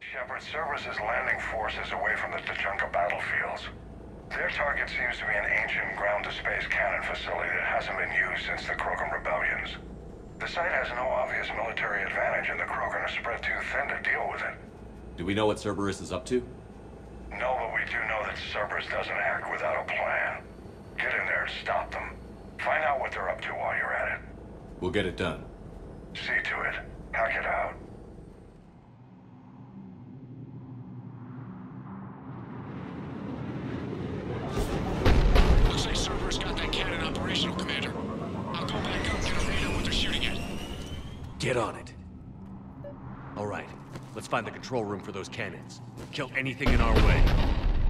Shepard, is landing forces away from the Tuchanka battlefields. Their target seems to be an ancient ground-to-space cannon facility that hasn't been used since the Krogan rebellions. The site has no obvious military advantage, and the Krogan are spread too thin to deal with it. Do we know what Cerberus is up to? No, but we do know that Cerberus doesn't act without a plan. Get in there and stop them. Find out what they're up to while you're at it. We'll get it done. See to it. Hackett out. Looks like Cerberus got that cannon operational, Commander. I'll go back up and get a read on what they're shooting at. Get on it. All right, let's find the control room for those cannons. Kill anything in our way.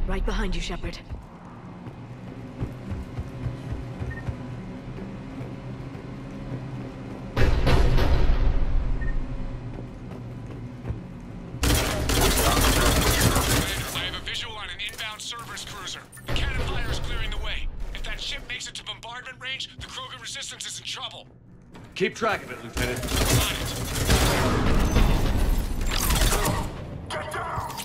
Right behind you, Shepard. I have a visual on an inbound Cerberus cruiser. The cannon fire is clearing the way. If that ship makes it to bombardment range, the Krogan resistance is in trouble. Keep track of it, Lieutenant. On it.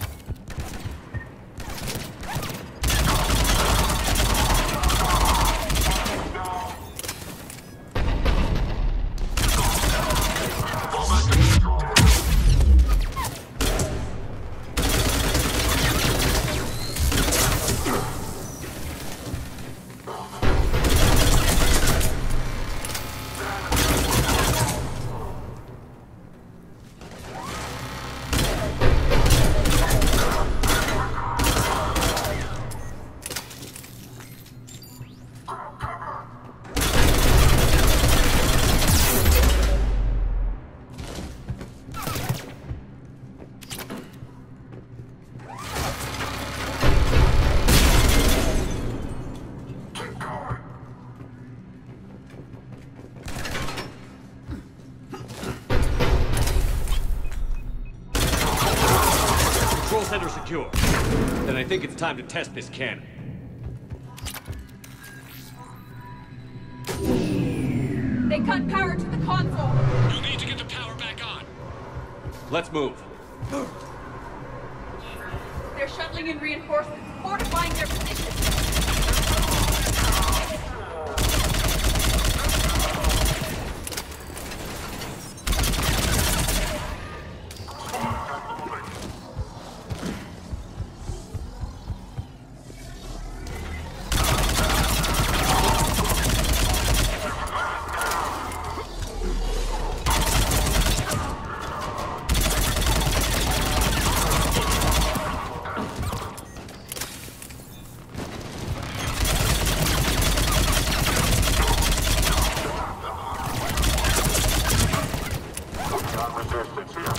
Control center secure. Then I think it's time to test this cannon. They cut power to the console. You'll need to get the power back on. Let's move. They're shuttling in reinforcements, fortifying their position. We're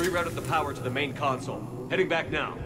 rerouted the power to the main console. Heading back now.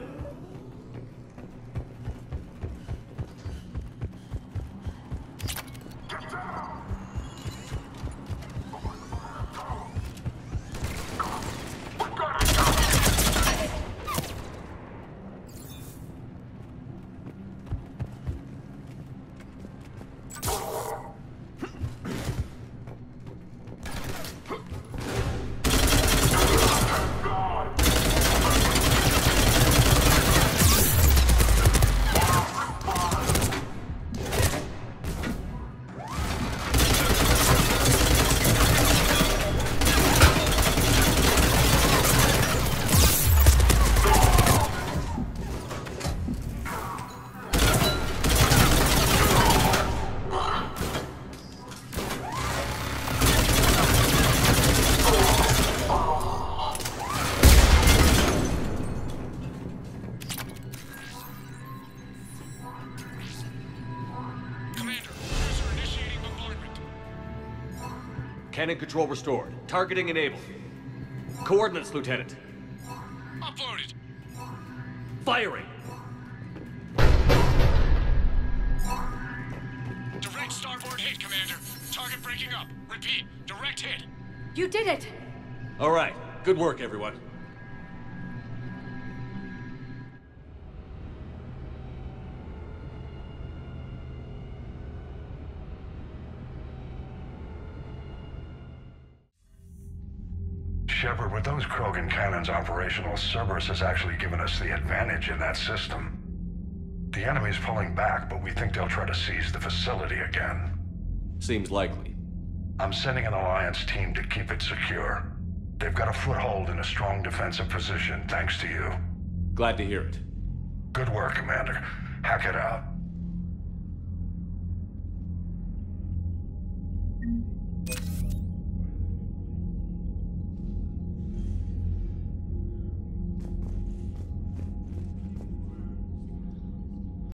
Cannon control restored. Targeting enabled. Coordinates, Lieutenant. Uploaded. Firing! Direct starboard hit, Commander. Target breaking up. Repeat, direct hit. You did it! All right. Good work, everyone. Shepard, with those Krogan cannons operational, Cerberus has actually given us the advantage in that system. The enemy's pulling back, but we think they'll try to seize the facility again. Seems likely. I'm sending an Alliance team to keep it secure. They've got a foothold in a strong defensive position, thanks to you. Glad to hear it. Good work, Commander. Hackett out.